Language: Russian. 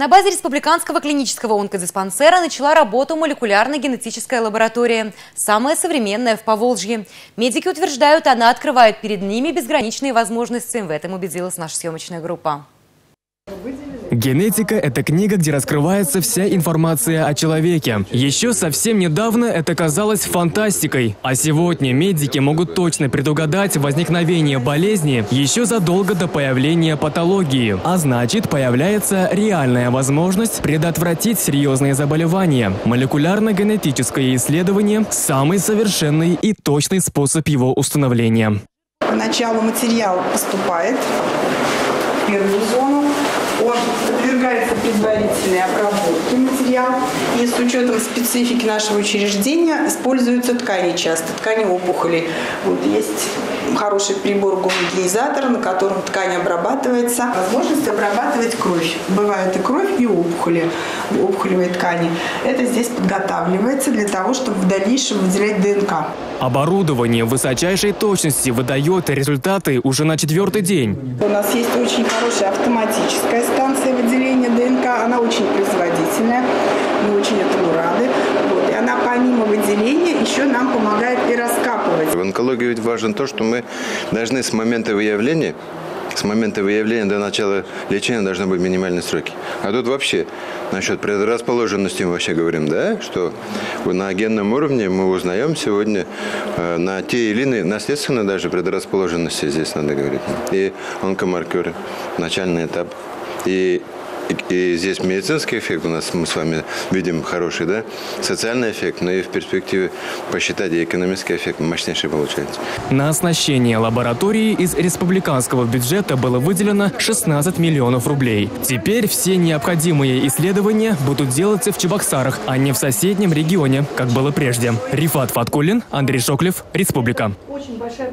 На базе Республиканского клинического онкодиспансера начала работу молекулярно-генетическая лаборатория, самая современная в Поволжье. Медики утверждают, она открывает перед ними безграничные возможности. В этом убедилась наша съемочная группа. Генетика – это книга, где раскрывается вся информация о человеке. Еще совсем недавно это казалось фантастикой, а сегодня медики могут точно предугадать возникновение болезни еще задолго до появления патологии. А значит, появляется реальная возможность предотвратить серьезные заболевания. Молекулярно-генетическое исследование – самый совершенный и точный способ его установления. Поначалу материал поступает в первую зону, он подвергается предварительной обработке материал. И с учетом специфики нашего учреждения используются ткани часто, ткани опухоли. Вот есть хороший прибор гомогенизатор, на котором ткань обрабатывается. Возможность обрабатывать кровь. Бывает и кровь, и опухоли, опухолевые ткани. Это здесь подготавливается для того, чтобы в дальнейшем выделять ДНК. Оборудование высочайшей точности выдает результаты уже на четвертый день. У нас есть очень хорошая автоматическая станция выделения ДНК. Она очень производительная. Мы очень этому рады. Вот. И она помимо выделения еще нам помогает и раскапывать. В онкологии ведь важно то, что мы должны с момента выявления с момента выявления до начала лечения должны быть минимальные сроки. А тут вообще насчет предрасположенности мы вообще говорим, да, что на генном уровне мы узнаем сегодня э, на те или иные, наследственно даже предрасположенности здесь надо говорить. И онкомаркеры, начальный этап. И и здесь медицинский эффект у нас мы с вами видим хороший, да, социальный эффект, но и в перспективе посчитать и экономический эффект мощнейший получается. На оснащение лаборатории из республиканского бюджета было выделено 16 миллионов рублей. Теперь все необходимые исследования будут делаться в Чебоксарах, а не в соседнем регионе, как было прежде. Рифат Фаткулин, Андрей Шоклев, Республика. Очень большая